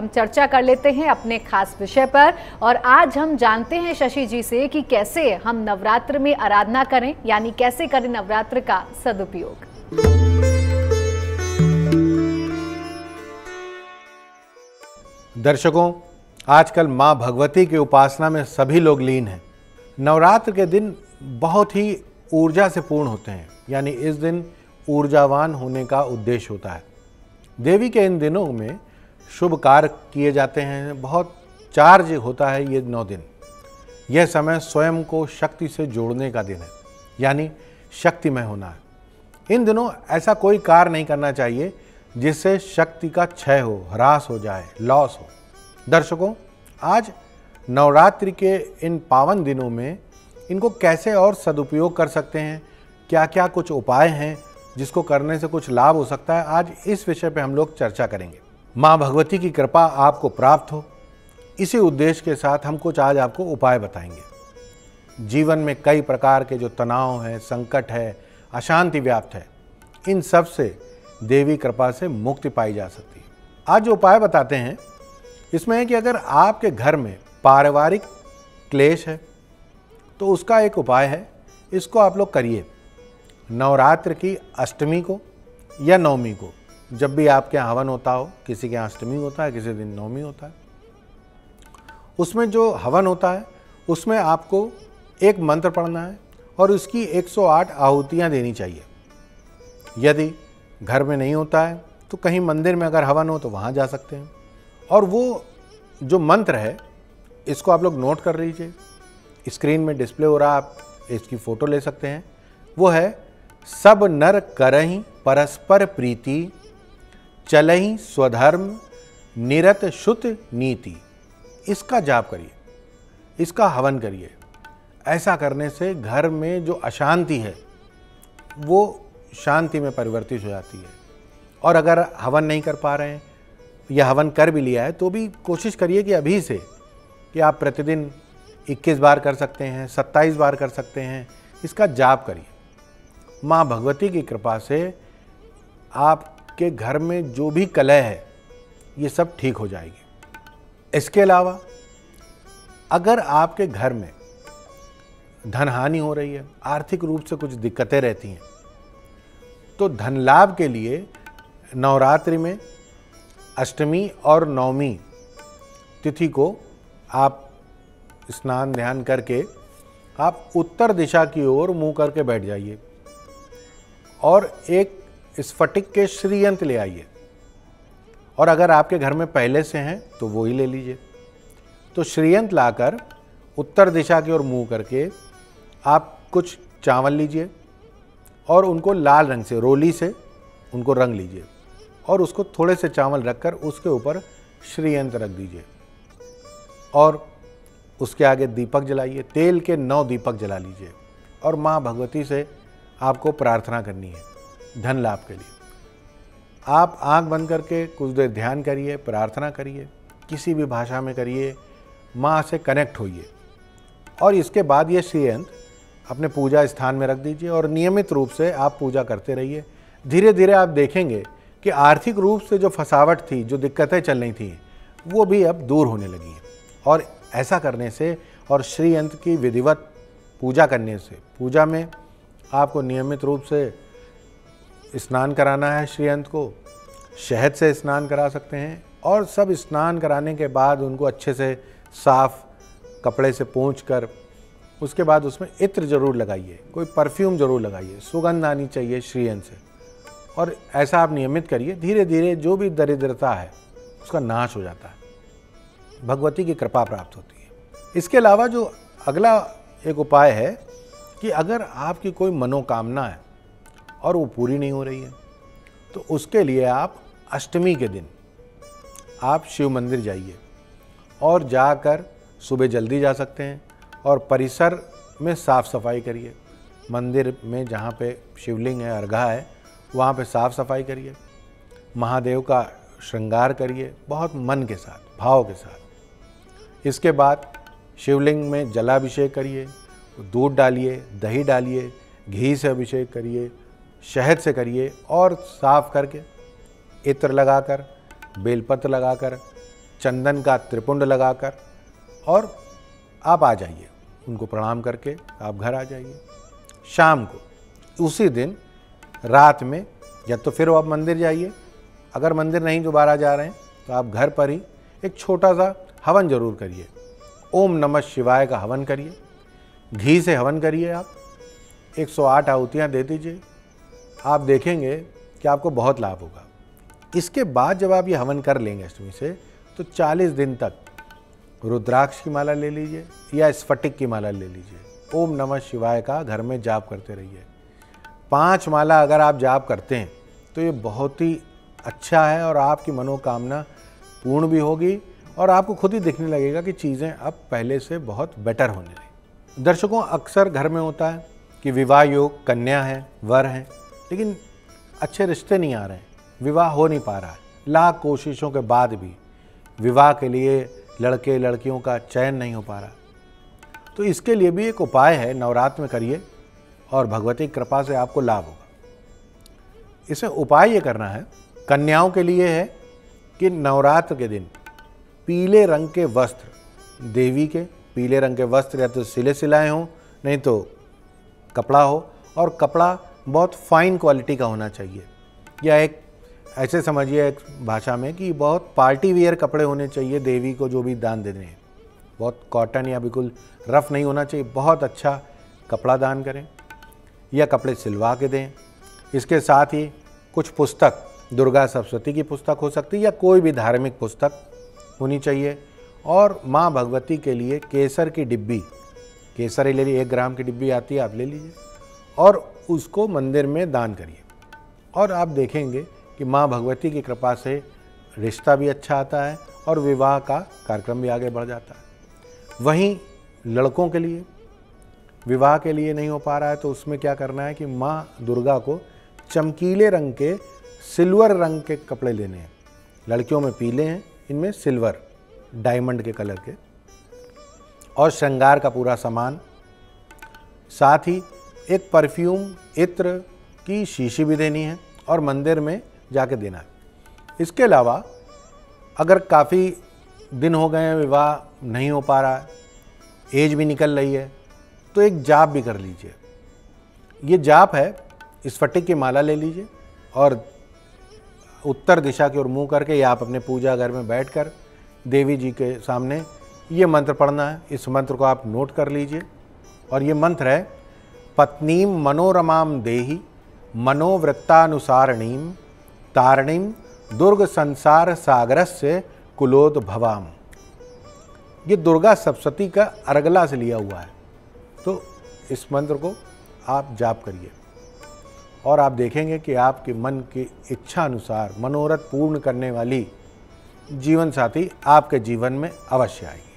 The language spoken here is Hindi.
हम चर्चा कर लेते हैं अपने खास विषय पर। और आज हम जानते हैं शशि जी से कि कैसे हम नवरात्र में आराधना करें, यानी कैसे करें नवरात्र का सदुपयोग। दर्शकों, आजकल माँ भगवती की उपासना में सभी लोग लीन हैं। नवरात्र के दिन बहुत ही ऊर्जा से पूर्ण होते हैं, यानी इस दिन ऊर्जावान होने का उद्देश्य होता है। देवी के इन दिनों में शुभ कार्य किए जाते हैं। बहुत चार्ज होता है ये नौ दिन। यह समय स्वयं को शक्ति से जोड़ने का दिन है, यानी शक्तिमय होना है। इन दिनों ऐसा कोई कार्य नहीं करना चाहिए जिससे शक्ति का क्षय हो, ह्रास हो जाए लॉस हो। दर्शकों, आज नवरात्रि के इन पावन दिनों में इनको कैसे और सदुपयोग कर सकते हैं? क्या क्या कुछ उपाय हैं जिसको करने से कुछ लाभ हो सकता है? आज इस विषय पर हम लोग चर्चा करेंगे। माँ भगवती की कृपा आपको प्राप्त हो। इसी उद्देश्य के साथ हम कुछ आज आपको उपाय बताएँगे। जीवन में कई प्रकार के जो तनाव हैं, संकट है, अशांति व्याप्त है, इन सबसे देवी कृपा से मुक्ति पाई जा सकती है। आज जो उपाय बताते हैं, इसमें है कि अगर आपके घर में पारिवारिक क्लेश है तो उसका एक उपाय है, इसको आप लोग करिए। नवरात्र की अष्टमी को या नवमी को। जब भी आपके यहाँ हवन होता हो, किसी के अष्टमी होता है, किसी दिन नवमी होता है, उसमें जो हवन होता है, उसमें आपको एक मंत्र पढ़ना है और उसकी 108 आहुतियाँ देनी चाहिए। यदि घर में नहीं होता है तो कहीं मंदिर में अगर हवन हो तो वहाँ जा सकते हैं। और वो जो मंत्र है, इसको आप लोग नोट कर लीजिए। स्क्रीन में डिस्प्ले हो रहा है, आप इसकी फ़ोटो ले सकते हैं। वो है, सब नर करही परस्पर प्रीति चलही स्वधर्म, निरत शुत नीति। इसका जाप करिए, इसका हवन करिए। ऐसा करने से घर में जो अशांति है, वो शांति में परिवर्तित हो जाती है। और अगर हवन नहीं कर पा रहे हैं, या हवन कर भी लिया है तो भी कोशिश करिए कि अभी से, कि आप प्रतिदिन 21 बार कर सकते हैं 27 बार कर सकते हैं, इसका जाप करिए। माँ भगवती की कृपा से आपके घर में जो भी कलह है, ये सब ठीक हो जाएगी। इसके अलावा, अगर आपके घर में धन हानि हो रही है, आर्थिक रूप से कुछ दिक्कतें रहती हैं तो धन लाभ के लिए नवरात्रि में अष्टमी और नवमी तिथि को आप स्नान ध्यान करके आप उत्तर दिशा की ओर मुँह करके बैठ जाइए। और एक स्फटिक के श्रीयंत ले आइए। और अगर आपके घर में पहले से हैं तो वो ही ले लीजिए। तो श्रीयंत लाकर उत्तर दिशा की ओर मुँह करके आप कुछ चावल लीजिए और उनको लाल रंग से, रोली से उनको रंग लीजिए और उसको थोड़े से चावल रखकर उसके ऊपर श्रीयंत्र रख दीजिए। और उसके आगे दीपक जलाइए, तेल के नौ दीपक जला लीजिए और माँ भगवती से आपको प्रार्थना करनी है। धन लाभ के लिए। आप आँख बंद करके कुछ देर ध्यान करिए, प्रार्थना करिए, किसी भी भाषा में करिए, माँ से कनेक्ट होइए। और इसके बाद ये श्रीयंत्र अपने पूजा स्थान में रख दीजिए और नियमित रूप से आप पूजा करते रहिए। धीरे धीरे आप देखेंगे कि आर्थिक रूप से जो फसावट थी, जो दिक्कतें चल रही थी, वो भी अब दूर होने लगी हैं। और ऐसा करने से और श्रीयंत्र की विधिवत पूजा करने से, पूजा में आपको नियमित रूप से स्नान कराना है श्रीअंत को। शहद से स्नान करा सकते हैं और सब स्नान कराने के बाद उनको अच्छे से साफ़ कपड़े से पोंछ कर, उसके बाद उसमें इत्र ज़रूर लगाइए, कोई परफ्यूम ज़रूर लगाइए, सुगंध आनी चाहिए श्रीयन से। और ऐसा आप नियमित करिए धीरे धीरे जो भी दरिद्रता है, उसका नाश हो जाता है। भगवती की कृपा प्राप्त होती है। इसके अलावा जो अगला एक उपाय है कि अगर आपकी कोई मनोकामना है और वो पूरी नहीं हो रही है। तो उसके लिए आप अष्टमी के दिन आप शिव मंदिर जाइए और जाकर सुबह जल्दी जा सकते हैं और परिसर में साफ़ सफ़ाई करिए। मंदिर में जहाँ पे शिवलिंग है, अर्घा है, वहाँ पे साफ़ सफ़ाई करिए। महादेव का श्रृंगार करिए बहुत मन के साथ, भाव के साथ। इसके बाद शिवलिंग में जलाभिषेक करिए, दूध डालिए, दही डालिए, घी से अभिषेक करिए शहद से करिए और साफ़ करके इत्र लगाकर, बेलपत्र लगाकर, चंदन का त्रिपुंड लगाकर और आप आ जाइए। उनको प्रणाम करके आप घर आ जाइए। शाम को, उसी दिन रात में, या तो फिर आप मंदिर जाइए। अगर मंदिर नहीं दोबारा जा रहे हैं तो आप घर पर ही एक छोटा सा हवन ज़रूर करिए। ओम नमः शिवाय का हवन करिए। घी से हवन करिए आप। 108 आहुतियाँ दे दीजिए। आप देखेंगे कि आपको बहुत लाभ होगा। इसके बाद जब आप ये हवन कर लेंगे अष्टमी से तो 40 दिन तक रुद्राक्ष की माला ले लीजिए या स्फटिक की माला ले लीजिए। ओम नमः शिवाय का घर में जाप करते रहिए। पाँच माला अगर आप जाप करते हैं तो ये बहुत ही अच्छा है और आपकी मनोकामना पूर्ण भी होगी और आपको खुद ही दिखने लगेगा कि चीज़ें अब पहले से बहुत बेटर होने लगी। दर्शकों, अक्सर घर में होता है कि विवाह योग, कन्या है, वर है। लेकिन अच्छे रिश्ते नहीं आ रहे हैं। विवाह हो नहीं पा रहा है। लाख कोशिशों के बाद भी विवाह के लिए लड़के लड़कियों का चयन नहीं हो पा रहा। तो इसके लिए भी एक उपाय है, नवरात्र में करिए और भगवती कृपा से आपको लाभ होगा। इसमें उपाय ये करना है, कन्याओं के लिए है कि नवरात्र के दिन पीले रंग के वस्त्र, देवी के पीले रंग के वस्त्र या तो सिले सिलाए हों, नहीं तो कपड़ा हो और कपड़ा बहुत फाइन क्वालिटी का होना चाहिए। या एक, ऐसे समझिए एक भाषा में कि बहुत पार्टी वियर कपड़े होने चाहिए देवी को जो भी दान देने हैं। बहुत कॉटन या बिल्कुल रफ नहीं होना चाहिए, बहुत अच्छा कपड़ा दान करें या कपड़े सिलवा के दें। इसके साथ ही कुछ पुस्तक, दुर्गा सरस्वती की पुस्तक हो सकती है या कोई भी धार्मिक पुस्तक होनी चाहिए। और माँ भगवती के लिए केसर की डिब्बी, केसर ले लीजिए, एक ग्राम की डिब्बी आती है, आप ले लीजिए। और उसको मंदिर में दान करिए। और आप देखेंगे कि माँ भगवती की कृपा से रिश्ता भी अच्छा आता है और विवाह का कार्यक्रम भी आगे बढ़ जाता है। वहीं लड़कों के लिए, विवाह के लिए नहीं हो पा रहा है तो उसमें क्या करना है कि माँ दुर्गा को चमकीले रंग के, सिल्वर रंग के कपड़े लेने हैं। लड़कियों में पीले हैं, इनमें सिल्वर, डायमंड के कलर के। और श्रृंगार का पूरा सामान। साथ ही एक परफ्यूम, इत्र की शीशी भी देनी है और मंदिर में जाके देना है। इसके अलावा, अगर काफ़ी दिन हो गए हैं, विवाह नहीं हो पा रहा है, एज भी निकल रही है तो एक जाप भी कर लीजिए। ये जाप है स्फटिक की माला ले लीजिए और उत्तर दिशा की ओर मुँह करके या आप अपने पूजा घर में बैठकर देवी जी के सामने ये मंत्र पढ़ना है। इस मंत्र को आप नोट कर लीजिए और ये मंत्र है पत्नीम मनोरमाम देही मनोवृत्तानुसारणीम तारणीम दुर्ग संसार सागर से कुलोद भवाम ये दुर्गा सप्तती का अर्गला से लिया हुआ है। तो इस मंत्र को आप जाप करिए। और आप देखेंगे कि आपके मन की इच्छा अनुसार, मनोरथ पूर्ण करने वाली जीवन साथी आपके जीवन में अवश्य आएगी।